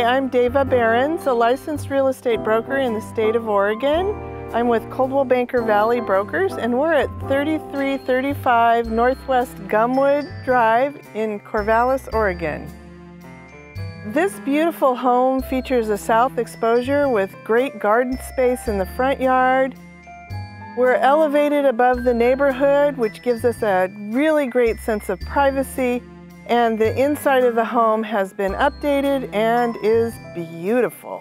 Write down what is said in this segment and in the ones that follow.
I'm Dava Behrens, a licensed real estate broker in the state of Oregon. I'm with Coldwell Banker Valley Brokers, and we're at 3335 Northwest Gumwood Drive in Corvallis, Oregon. This beautiful home features a south exposure with great garden space in the front yard. We're elevated above the neighborhood, which gives us a really great sense of privacy and the inside of the home has been updated and is beautiful.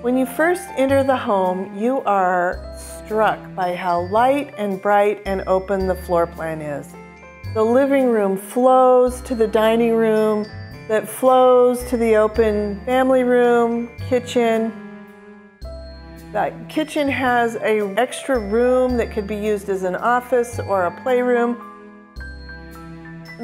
When you first enter the home, you are struck by how light and bright and open the floor plan is. The living room flows to the dining room, that flows to the open family room, kitchen. The kitchen has a extra room that could be used as an office or a playroom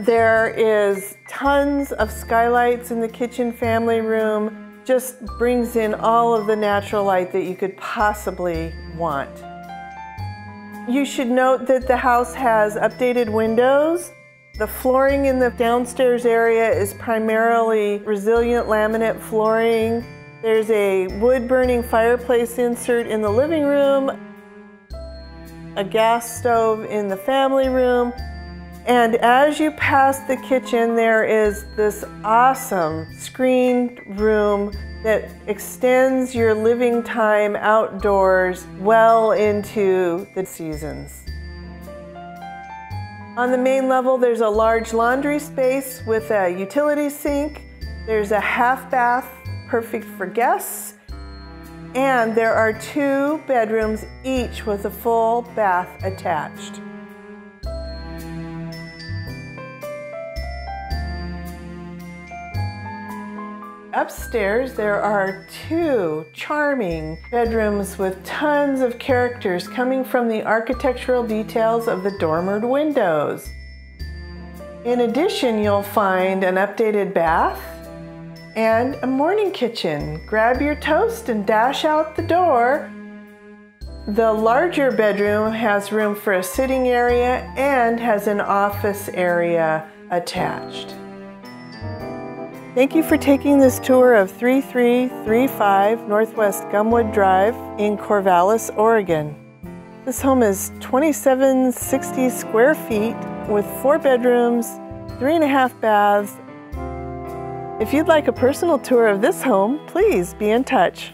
there is tons of skylights in the kitchen family room. Just brings in all of the natural light that you could possibly want. You should note that the house has updated windows. The flooring in the downstairs area is primarily resilient laminate flooring. There's a wood burning fireplace insert in the living room, a gas stove in the family room, and as you pass the kitchen, there is this awesome screened room that extends your living time outdoors well into the seasons. On the main level, there's a large laundry space with a utility sink. There's a half bath, perfect for guests. And there are two bedrooms, each with a full bath attached. Upstairs, there are two charming bedrooms with tons of characters coming from the architectural details of the dormered windows. In addition, you'll find an updated bath and a morning kitchen. Grab your toast and dash out the door. The larger bedroom has room for a sitting area and has an office area attached. Thank you for taking this tour of 3335 Northwest Gumwood Drive in Corvallis, Oregon. This home is 2760 square feet with four bedrooms, three and a half baths. If you'd like a personal tour of this home, please be in touch.